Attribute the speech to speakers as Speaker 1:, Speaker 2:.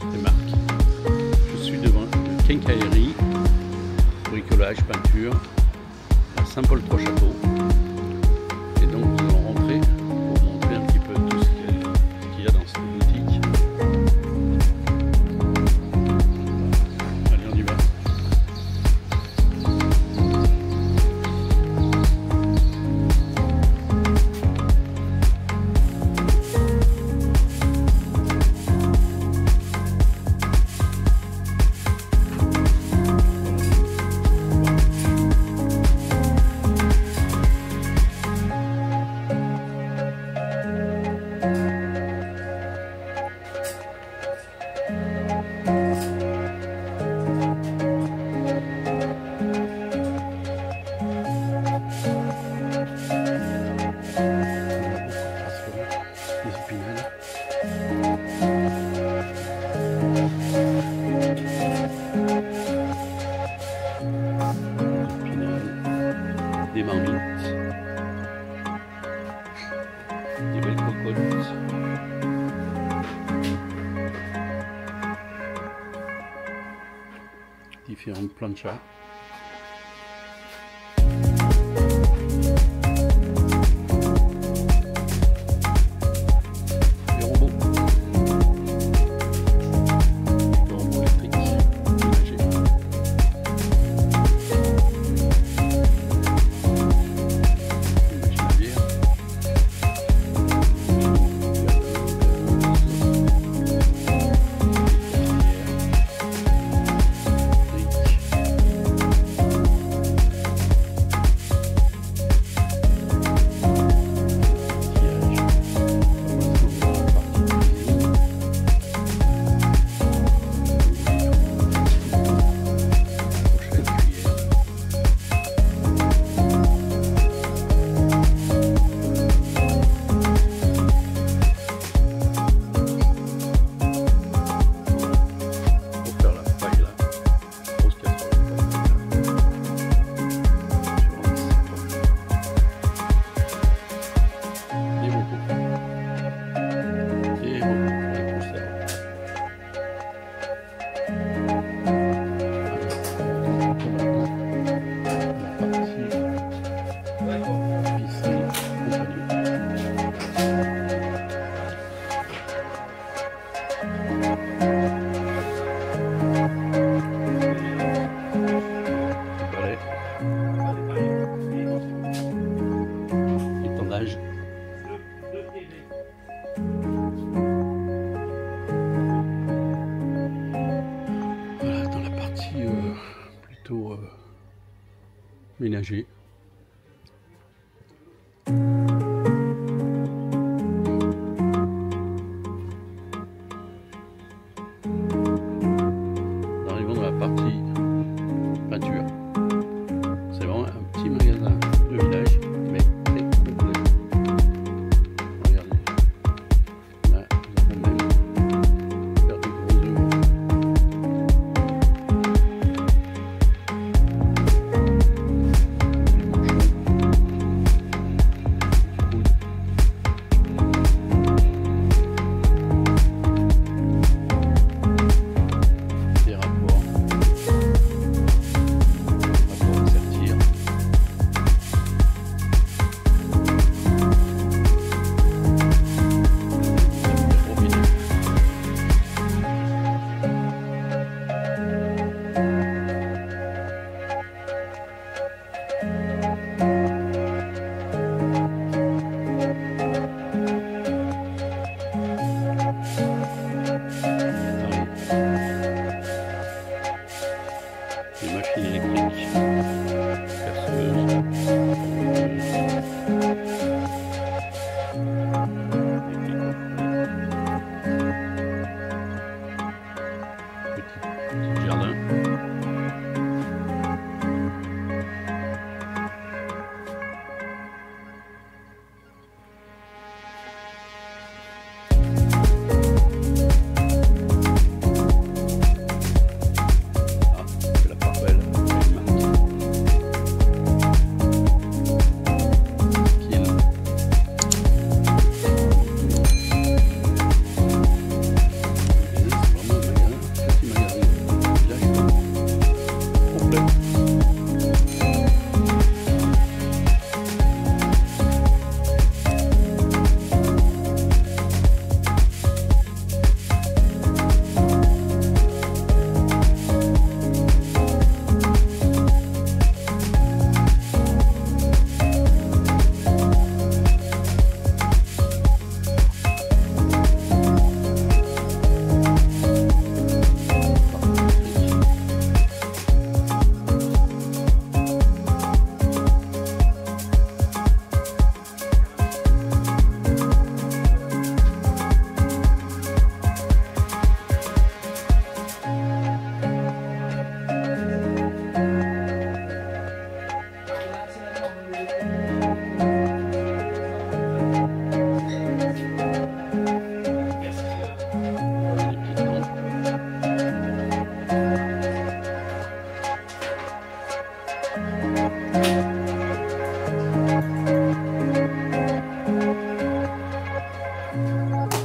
Speaker 1: Je suis devant une quincaillerie, bricolage, peinture, à Saint-Paul-Trois-Châteaux. différentes planchas. ménager. Bye.